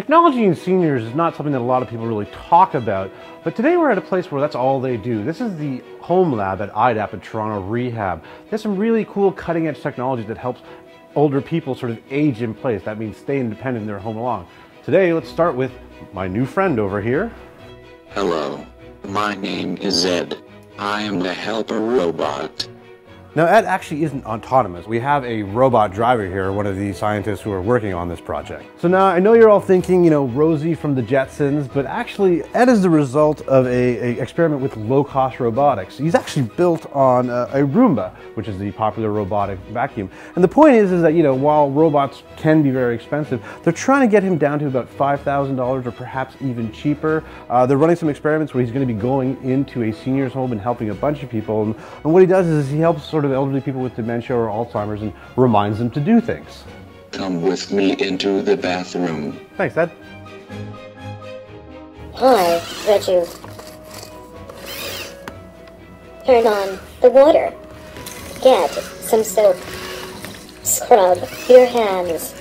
Technology in seniors is not something that a lot of people really talk about, but today we're at a place where that's all they do. This is the home lab at iDAPT at Toronto Rehab. There's some really cool cutting edge technology that helps older people sort of age in place. That means stay independent in their home along. Today, let's start with my new friend over here. Hello, my name is Ed. I am the helper robot. Now, Ed actually isn't autonomous. We have a robot driver here, one of the scientists who are working on this project. So now I know you're all thinking, you know, Rosie from the Jetsons, but actually Ed is the result of a, a experiment with low-cost robotics. He's actually built on a, a, Roomba, which is the popular robotic vacuum. And the point is, is that, you know, while robots can be very expensive, they're trying to get him down to about $5,000 or perhaps even cheaper. Uh, they're running some experiments where he's going to be going into a senior's home and helping a bunch of people. And, and what he does is he helps sort of elderly people with dementia or Alzheimer's and reminds them to do things. Come with me into the bathroom. Thanks, Ed. Hi, Reggie. Turn on the water. Get some soap. Scrub your hands.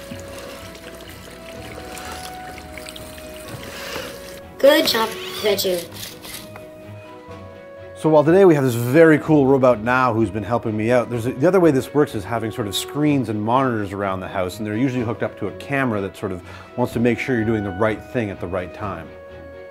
Good job, Reggie. So while today we have this very cool robot now who's been helping me out, there's a, the other way this works is having sort of screens and monitors around the house and they're usually hooked up to a camera that sort of wants to make sure you're doing the right thing at the right time.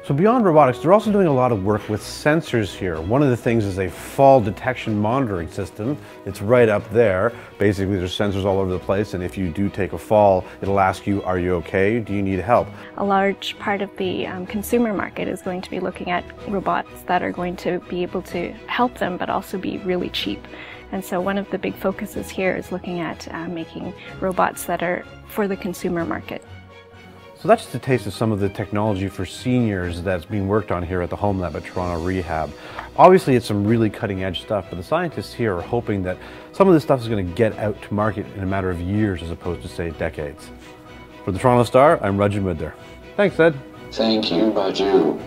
So beyond robotics, they're also doing a lot of work with sensors here. One of the things is a fall detection monitoring system. It's right up there. Basically, there's sensors all over the place, and if you do take a fall, it'll ask you, are you okay? Do you need help? A large part of the um, consumer market is going to be looking at robots that are going to be able to help them, but also be really cheap. And so one of the big focuses here is looking at uh, making robots that are for the consumer market. So that's just a taste of some of the technology for seniors that's being worked on here at the Home Lab at Toronto Rehab. Obviously it's some really cutting edge stuff, but the scientists here are hoping that some of this stuff is going to get out to market in a matter of years as opposed to say decades. For the Toronto Star, I'm Raju Mudhar. Thanks, Ed. Thank you, Raju.